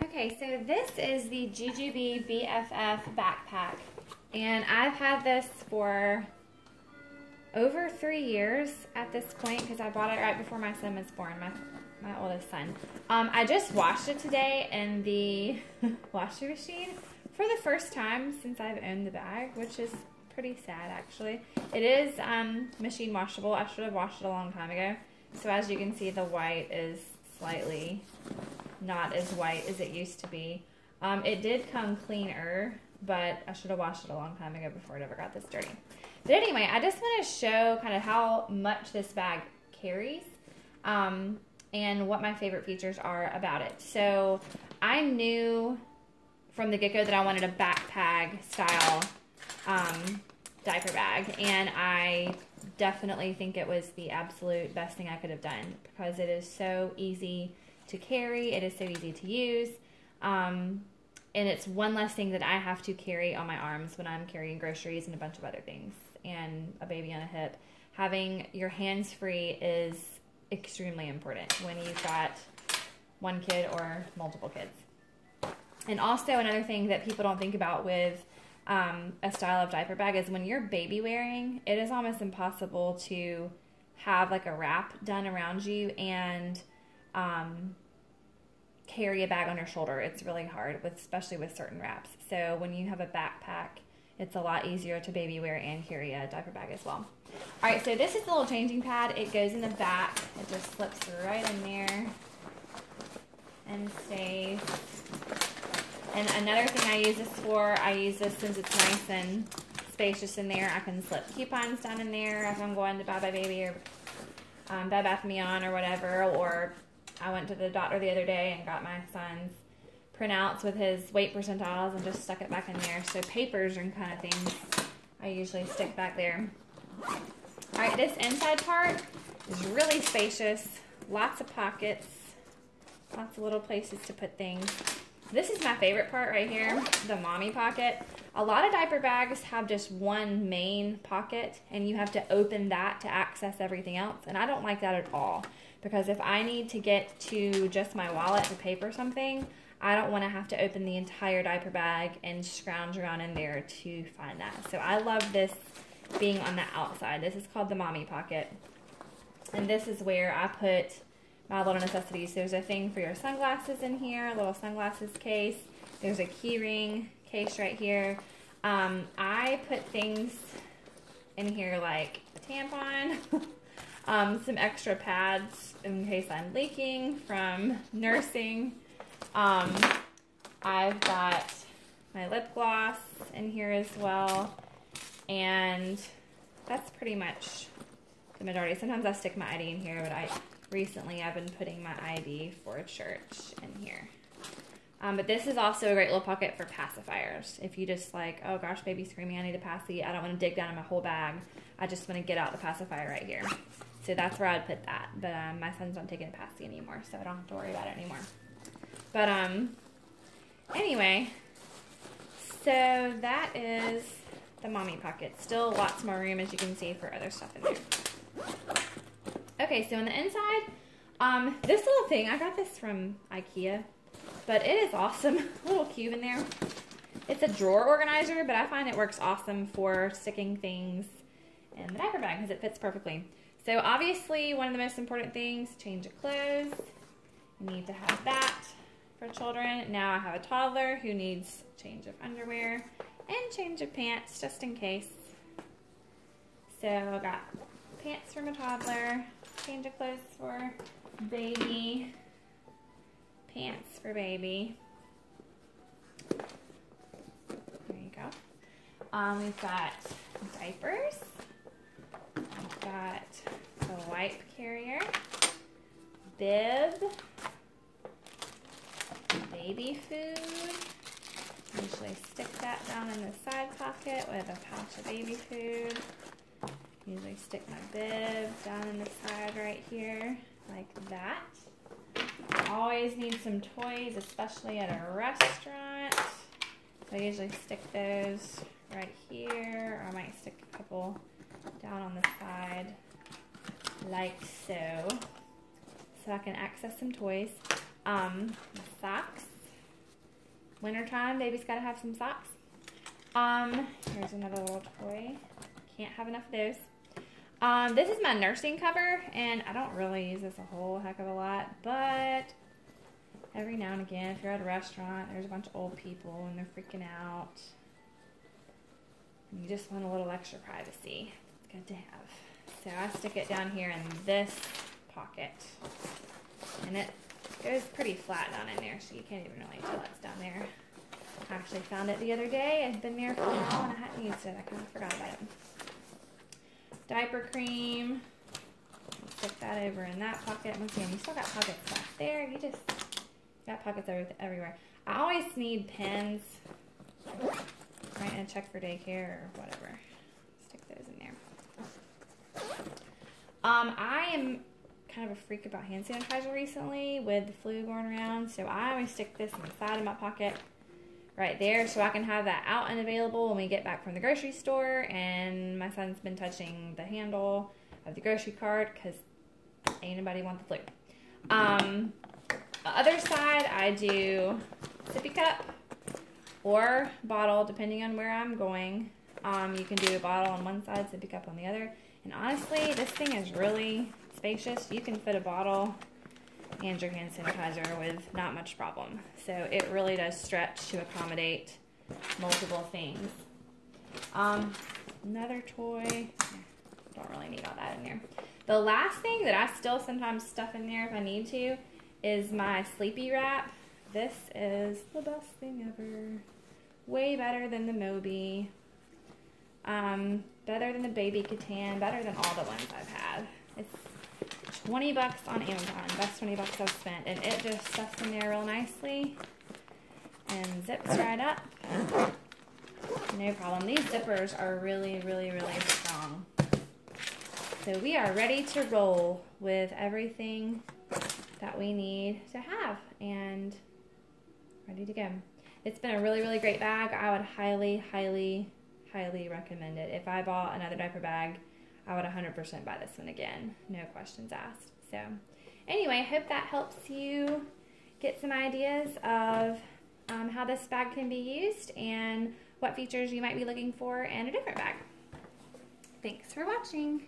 Okay, so this is the JuJuBe BFF backpack. And I've had this for over three years at this point because I bought it right before my son was born, my, my oldest son. Um, I just washed it today in the washing machine for the first time since I've owned the bag, which is pretty sad actually. It is um, machine washable. I should have washed it a long time ago. So as you can see, the white is slightly not as white as it used to be. Um, it did come cleaner, but I should have washed it a long time ago before it ever got this dirty. But anyway, I just want to show kind of how much this bag carries um, and what my favorite features are about it. So I knew from the get-go that I wanted a backpack style um, diaper bag, and I definitely think it was the absolute best thing I could have done because it is so easy to carry. It is so easy to use. Um, and it's one less thing that I have to carry on my arms when I'm carrying groceries and a bunch of other things and a baby on a hip. Having your hands free is extremely important when you've got one kid or multiple kids. And also, another thing that people don't think about with um, a style of diaper bag is when you're baby wearing, it is almost impossible to have like a wrap done around you and um, carry a bag on your shoulder. It's really hard, with especially with certain wraps. So when you have a backpack, it's a lot easier to baby wear and carry a diaper bag as well. All right, so this is the little changing pad. It goes in the back. It just slips right in there and stays. And another thing I use this for, I use this since it's nice and spacious in there. I can slip coupons down in there if I'm going to buybuy Baby or um, Bed Bath or whatever, or I went to the doctor the other day and got my son's printouts with his weight percentiles and just stuck it back in there. So papers and kind of things I usually stick back there. All right, this inside part is really spacious. Lots of pockets. Lots of little places to put things. This is my favorite part right here, the mommy pocket. A lot of diaper bags have just one main pocket and you have to open that to access everything else. And I don't like that at all because if I need to get to just my wallet to pay for something, I don't want to have to open the entire diaper bag and scrounge around in there to find that. So I love this being on the outside. This is called the mommy pocket. And this is where I put my little necessities. There's a thing for your sunglasses in here, a little sunglasses case. There's a keyring case right here. Um, I put things in here like a tampon, um, some extra pads in case I'm leaking from nursing. Um, I've got my lip gloss in here as well. And that's pretty much the majority. Sometimes I stick my ID in here, but I recently I've been putting my ID for church in here. Um, but this is also a great little pocket for pacifiers. If you just like, oh gosh, baby's screaming, I need a passy. I don't want to dig down in my whole bag. I just want to get out the pacifier right here. So that's where I'd put that. But um, my son's not taking a passy anymore, so I don't have to worry about it anymore. But um, anyway, so that is the mommy pocket. Still lots more room, as you can see, for other stuff in there. Okay, so on the inside, um, this little thing, I got this from Ikea, but it is awesome. little cube in there. It's a drawer organizer, but I find it works awesome for sticking things in the diaper bag because it fits perfectly. So obviously, one of the most important things, change of clothes. You need to have that for children. Now I have a toddler who needs change of underwear and change of pants just in case. So I got pants for my toddler, change of clothes for baby, pants for baby. There you go. Um, we've got diapers. We've got a wipe carrier, bib, baby food. Usually stick that down in the side pocket with a pouch of baby food. Usually stick my bib down in the side right here, like that. Always need some toys, especially at a restaurant. So I usually stick those right here, or I might stick a couple down on the side, like so. So I can access some toys. Um, socks wintertime, baby's got to have some socks. Um, here's another little toy. Can't have enough of those. Um, this is my nursing cover, and I don't really use this a whole heck of a lot, but every now and again, if you're at a restaurant, there's a bunch of old people and they're freaking out, and you just want a little extra privacy. It's good to have. So I stick it down here in this pocket, and it goes pretty flat down in there, so you can't even really tell it's down there. I actually found it the other day. Had been there for a while and I hadn't used it. I kind of forgot about it. Diaper cream. Stick that over in that pocket. Once again, you still got pockets back there. You just got pockets everywhere. I always need pens. Right, and check for daycare or whatever. Stick those in there. Um, I am kind of a freak about hand sanitizer recently with the flu going around, so I always stick this inside of my pocket right there so I can have that out and available when we get back from the grocery store and my son's been touching the handle of the grocery cart because ain't nobody want the flu. Um, the other side I do sippy cup or bottle depending on where I'm going. Um, you can do a bottle on one side, sippy cup on the other. And honestly, this thing is really spacious. You can fit a bottle and your hand sanitizer with not much problem. So it really does stretch to accommodate multiple things. Um, another toy, don't really need all that in there. The last thing that I still sometimes stuff in there if I need to is my sleepy wrap. This is the best thing ever. Way better than the Moby. Um, better than the Baby K'tan, better than all the ones I've had. It's 20 bucks on Amazon. Best 20 bucks I've spent. And it just stuffs in there real nicely and zips right up. No problem. These zippers are really, really, really strong. So we are ready to roll with everything that we need to have and ready to go. It's been a really, really great bag. I would highly, highly, highly recommend it. If I bought another diaper bag, I would 100% buy this one again. No questions asked. So, anyway, I hope that helps you get some ideas of um, how this bag can be used and what features you might be looking for in a different bag. Thanks for watching.